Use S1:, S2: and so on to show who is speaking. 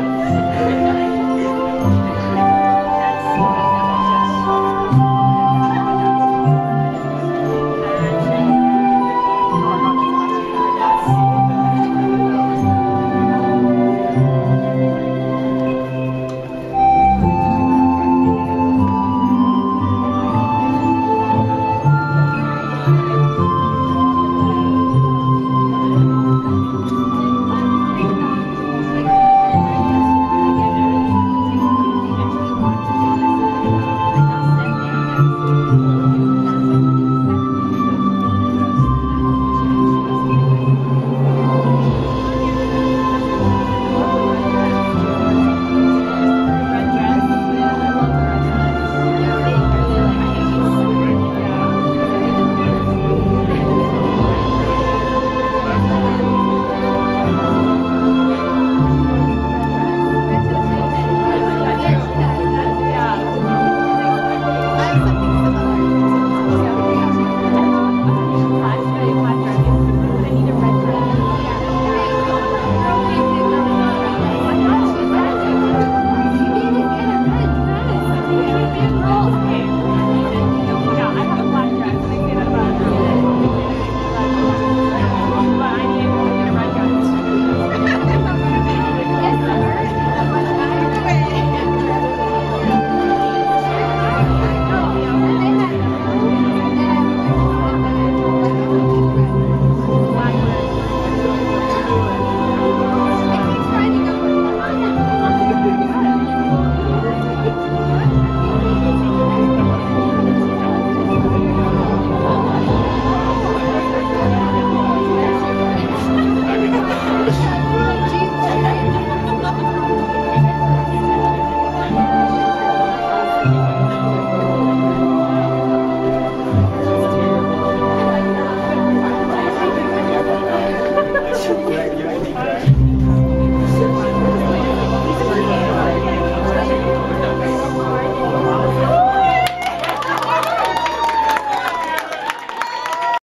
S1: Música 哦。